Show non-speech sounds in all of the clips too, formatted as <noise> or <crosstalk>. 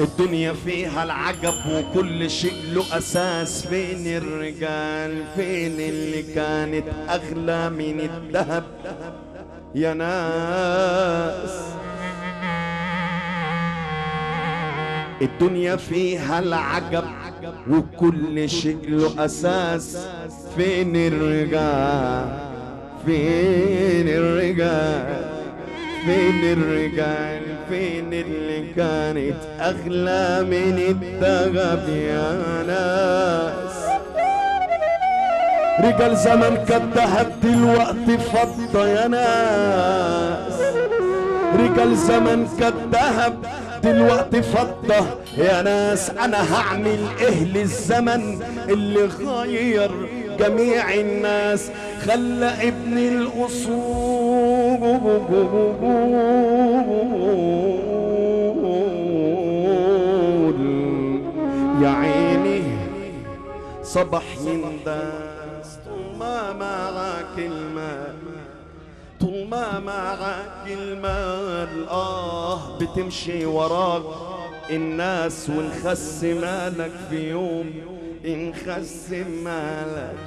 الدنيا فيها العجب وكل شيء له أساس. فين الرجال؟ فين اللي كانت أغلى من الذهب يا ناس؟ الدنيا فيها العجب وكل شيء له أساس. فين الرجال؟ فين الرجال؟ فين الرجال؟ فين اللي كانت أغلى من الذهب يا ناس؟ رجال زمن كان ذهب دلوقتي فضة يا ناس. رجال زمن كان ذهب دلوقتي فضة يا ناس. أنا هعمل إيه للزمن اللي غير جميع الناس. خلى ابن الأصول يا عيني صبح ينداس طول ما معاك المال طول ما معاك المال. آه بتمشي وراك الناس ونخس مالك في يوم انخس مالك.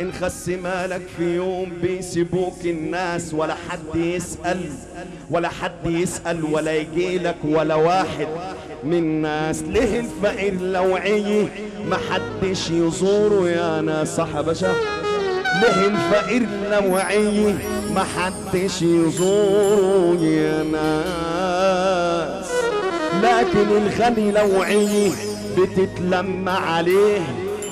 انخس مالك في يوم بيسيبوك الناس ولا حد يسأل ولا حد يسأل ولا يجيلك ولا واحد من الناس. ليه الفقير لو ما حدش يزوره يا ناس؟ باشا؟ ليه الفقير لو ما حدش يزوره يا ناس؟ لكن الغني لو عيه بتتلم عليه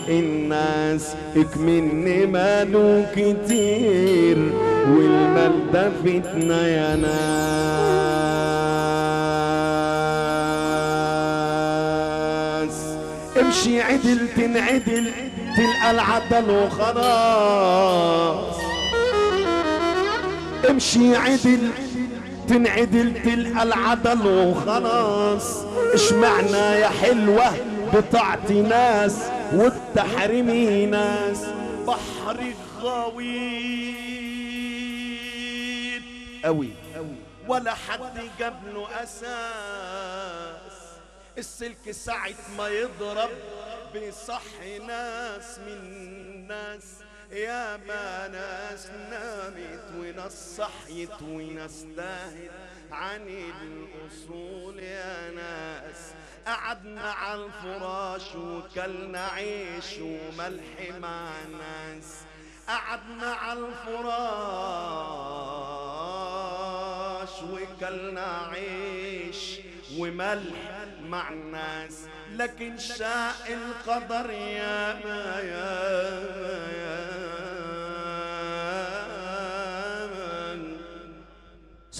الناس اكمن ماله كتير والمال ده فتنة يا ناس. امشي عدل تنعدل تلقى العدل وخلاص. امشي عدل تنعدل تلقى العدل وخلاص. اشمعنى يا حلوة بتعطي ناس. وبتحرمي ناس بحر غويط قوي ولا حد جاب له أساس. السلك ساعة ما يضرب بيصحي ناس من ناس. يا ما ناس نامت وناس صحيت وناس تاهت عن الأصول يا ناس. قعدنا على الفراش وكلنا عيش وملح مع ناس قعدنا على الفراش وكلنا عيش وملح مع الناس لكن شاء القدر يا ما يا من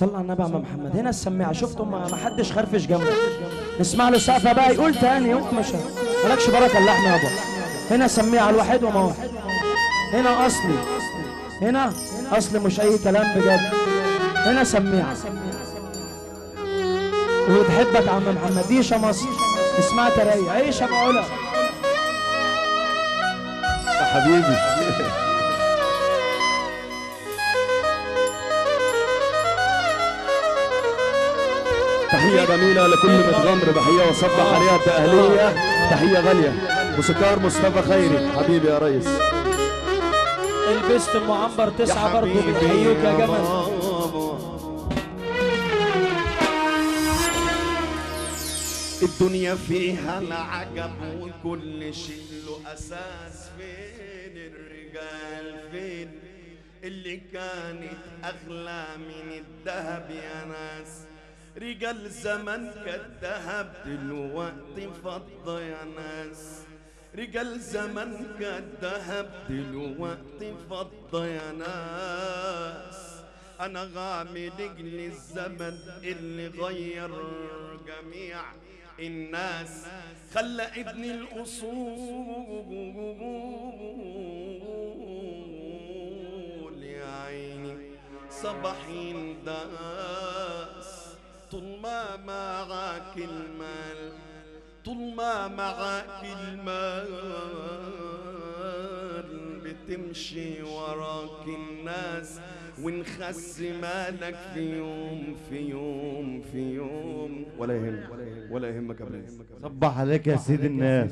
صلى على النبي عم محمد. هنا السماعة. شفتم ما حدش خرفش جنبه. نسمع له سقفة بقى يقول تاني. يقول مش مالكش بركة اللحن يابا هنا سميعه الواحد وما واحد هنا أصلي. هنا أصلي مش أي كلام بجد. هنا سميعه وبتحبك يا عم محمد. ديشه مصر اسمها تريا. عيش يا ابو علا يا حبيبي. تحية جميلة لكل متغمر بحية وصبح عليها التأهلية تحية غالية. موسيقار مصطفى خيري. حبيبي يا ريس. لبست أم عنبر تسعه برضه بتحييك يا جمل الدنيا فيها العجب وكل شيء له أساس. فين الرجال؟ فين اللي كانت أغلى من الذهب يا ناس؟ رجال زمن كالذهب دلوقتي فضة يا ناس. رجال زمن كالذهب دلوقتي فضة يا ناس. أنا غامض للزمن اللي غير جميع الناس. خلى ابن الأصول يا عيني صبح ينداس طول ما معاك المال طول ما معاك المال. بتمشي وراك الناس ونخس مالك في يوم في يوم في يوم. ولا يهمك ولا يهمك يا برنس. صبح عليك يا سيد الناس.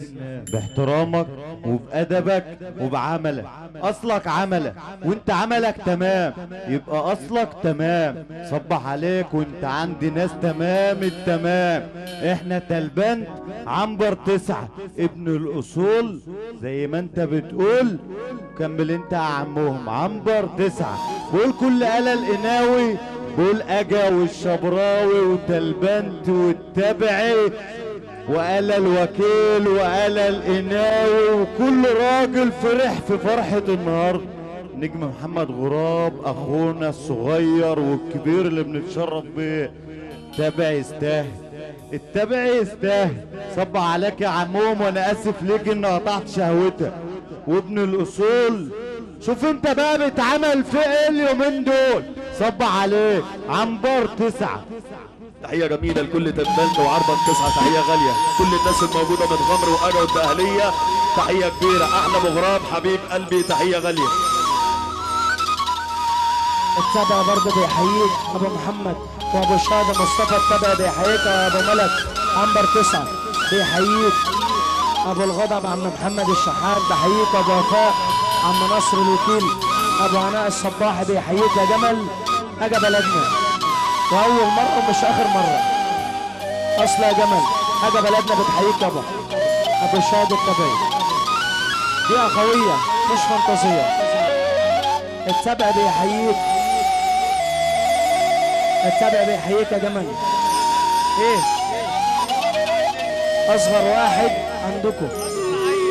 باحترامك وبأدبك وبعملك. أصلك عملك وأنت عملك تمام. يبقى أصلك تمام. صبح عليك وأنت عندي ناس تمام التمام. إحنا تلبنت عنبر تسعة. ابن الأصول زي ما انت بتقول كمل انت عمهم. عنبر تسعة. بقول كل آلة القناوي بقول أجا والشبراوي وتلبنت والتبعي وقال الوكيل وقال القناوي وكل راجل فرح في فرحة النهاردة. نجم محمد غراب أخونا الصغير والكبير اللي بنتشرف بيه تابع يستاهل. التابع يستاهل. صب عليك يا عموم وأنا اسف ليك ان قطعت شهوتك. وابن الاصول شوف انت بقى بتعمل في إيه اليومين دول. صب عليك عنبر تسعة. تحية جميلة لكل تنبلت وعربة تسعة. تحية غالية. كل الناس الموجودة من غمر وأجا والدقهلية تحية كبيرة أحلى مغراب حبيب قلبي تحية غالية. التبع برضه بيحييك أبو محمد وأبو شادة مصطفى التبع بيحييك يا أبو ملك. عنبر تسعة بيحييك. أبو الغضب عم محمد الشحات بيحييك أبو وفاء عم نصر الوكيل. أبو عناء الصباحي بيحييك يا جمل. اجا بلدنا وأول مرة ومش آخر مرة. أصل يا جمل اجا بلدنا بتحييك يابا أبو. شاد التبعي دي اخوية مش فانتازية. التبع بيحييك. التبع بيحييك يا جمل إيه؟ أصغر واحد عندكم.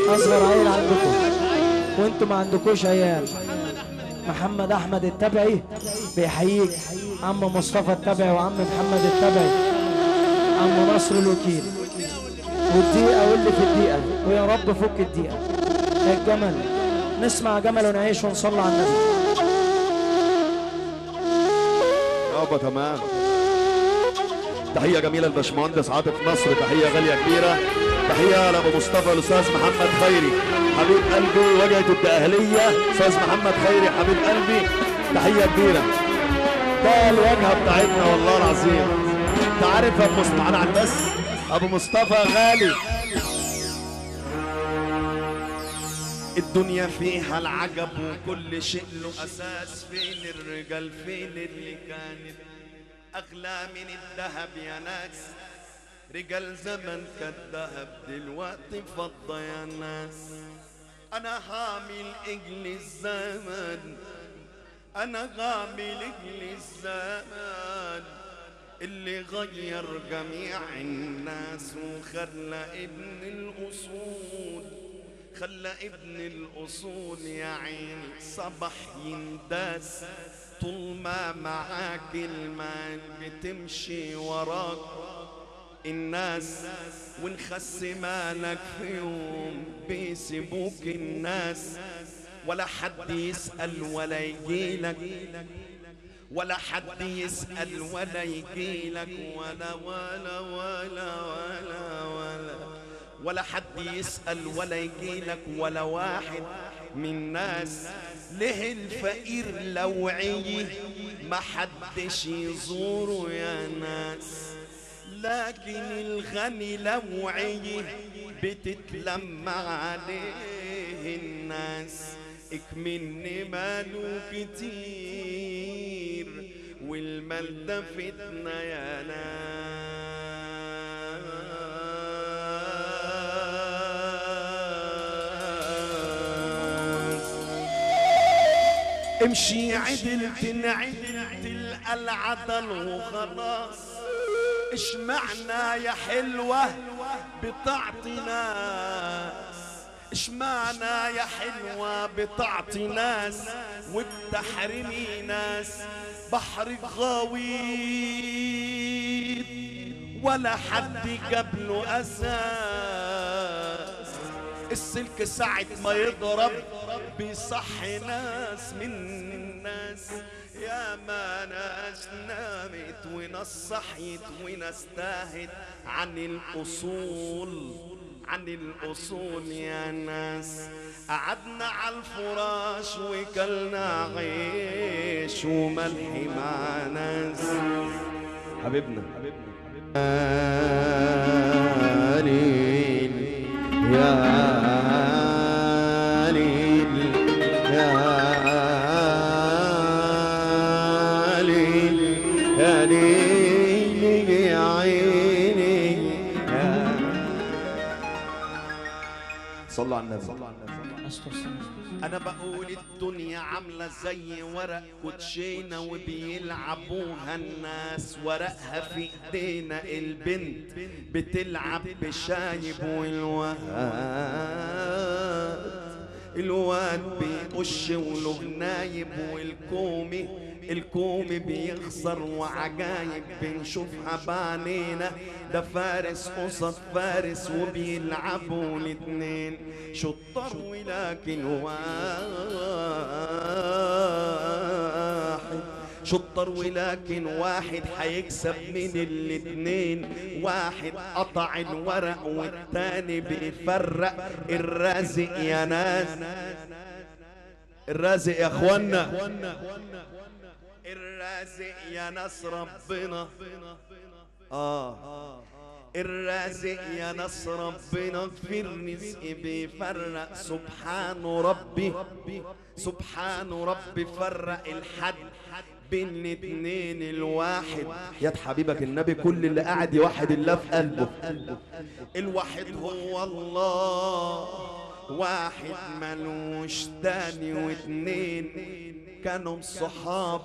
أصغر عيل عندكم. وانتوا ما عندكوش عيال. محمد أحمد التبعي بيحييك. عم مصطفى التبعي وعم محمد التبعي. عم نصر الوكيل. والدقيقة واللي في الدقيقة. ويا رب فك الدقيقة. الجمل نسمع جمل ونعيش ونصلي على النبي. يابا تمام. تحية جميلة لباشمهندس عاطف نصر تحية غالية كبيرة. تحية لأبو مصطفى الأستاذ محمد خيري. حبيب قلبي وجهة الدقهلية أستاذ محمد خيري حبيب قلبي. تحية كبيرة. ده الواجهة بتاعتنا والله العظيم. أنت عارف يا أبو مصطفى أنا على البس أبو مصطفى غالي. الدنيا فيها العجب وكل شيء له أساس. فين الرجال؟ فين اللي كانت؟ أغلى من الذهب يا ناس. رجال زمن كالذهب دلوقتي فضة يا ناس. أنا هعمل إجل الزمن. أنا هعمل إجل الزمن. اللي غير جميع الناس وخلى ابن الأصول خلى ابن الأصول يا عيني صبح ينداس. طول ما معاك المال بتمشي وراك. الناس ونخس مالك في يوم بيسيبوك الناس. ولا حد يسأل ولا يجيلك ولا حد يسأل ولا يجيلك ولا ولا ولا ولا ولا ولا حد يسأل ولا يجيلك ولا واحد من ناس. ليه الفقير لو عيه ما حدش يزوره يا ناس؟ لكن الغني لو عيه بتتلم عليه الناس. اكمني ماله كتير والمال ده فتنة يا ناس. امشي عدل تنعدل تلقى العدل وخلاص. اشمعنا يا حلوة بتعطي ناس؟ اشمعنا يا حلوة بتعطي ناس؟ وبتحرمي ناس بحرك غويط ولا حد قبله أساس. السلك ساعة ما يضرب بيصحي ناس من الناس. يا ما ناس نامت وناس صحيت وناس تاهت عن الأصول عن الأصول يا ناس. قعدنا على الفراش وكلنا عيش وملح مع ناس. حبيبنا. ليل عاملة زي ورق كوتشينة وبيلعبوها الناس. ورقها في إيدينا البنت بتلعب بشايب والواد. الواد بيقش وله نايب والكومي الكومي بيخسر وعجايب بنشوفها بعينينا ده فارس قصاد فارس وبيلعبوا الاتنين شطار ولكن واحد. شطر ولكن واحد هيكسب من الاتنين. واحد قطع الورق والتاني بيفرق. الرازق يا ناس. الرازق يا اخوانا. الرازق يا ناس ربنا. آه. الرازق يا ناس ربنا في الرزق بيفرق. سبحان ربي. سبحان ربي فرق الحد بين الاتنين الواحد. يا حبيبك النبي كل اللي قاعد يوحد الله في قلبه. الواحد هو الله. واحد ملوش تاني واتنين. كانوا صحاب.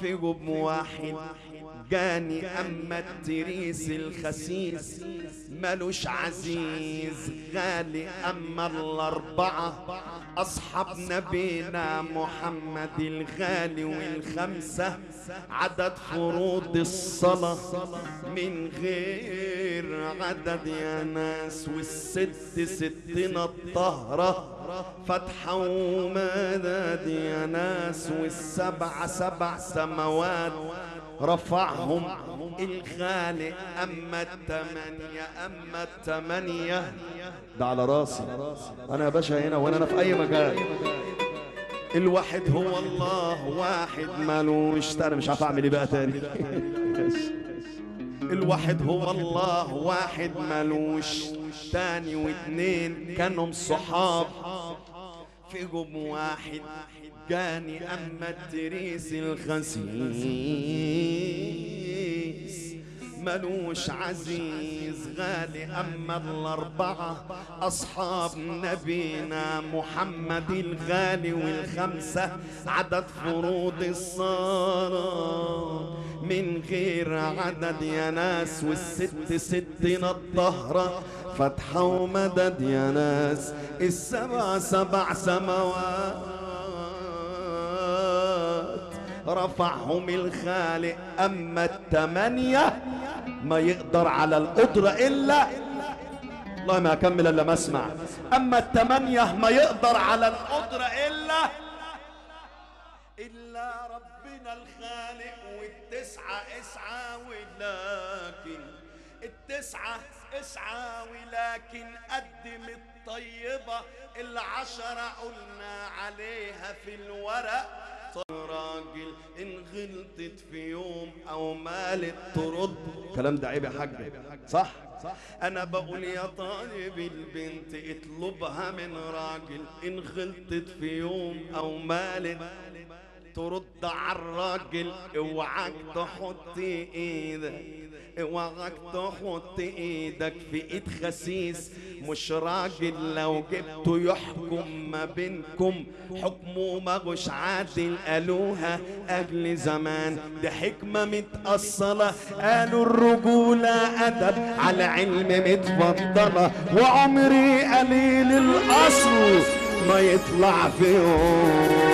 في جب واحد جاني أما التريس الخسيس. ملوش عزيز غالي أما الأربعة. أصحاب نبينا محمد الغالي والخمسة. عدد فروض الصلاة من غير عدد يا ناس والست ستنا الطهرة. فتحة ومدد يا ناس والسبع سبع سماوات رفعهم الخالق أما التمانية أما التمانية. ده على راسي. أنا يا باشا هنا وأنا أنا في أي مكان. الواحد هو الله واحد. مالوش. أنا مش عارف أعمل إيه بقى تاني. <laughs> الواحد هو الله واحد. مالوش. تاني واتنين كانوا صحاب. في جب واحد جاني أما التريس الخسيس. ملوش عزيز غالي أما الأربعة أصحاب نبينا محمد الغالي والخمسة عدد فروض الصلاة. من غير عدد يا ناس والست ستنا الطهرة فتحة ومدد يا ناس السبع سبع سماوات. رفعهم الخالق أما التمانية ما يقدر على القدرة إلا والله ما أكمل إلا ما أسمع. أما التمانية ما يقدر على القدرة إلا اسعى ولكن التسعة اسعى ولكن قدم الطيبة. العشرة قلنا عليها في الورق. راجل إن غلطت في يوم أو مالت ترد كلام ده عيب يا حاج. صح؟ أنا بقول يا طالب البنت اطلبها من راجل. إن غلطت في يوم أو مالت ترد على الراجل اوعك تحط إيدك اوعك تحط إيدك في ايد خسيس. مش راجل لو جبته يحكم ما بينكم حكمه مغش عادل قالوها أجل زمان. دي حكمة متأصلة قالوا الرجولة أدب على علم متفضلة. وعمري قليل الأصل ما يطلع في يوم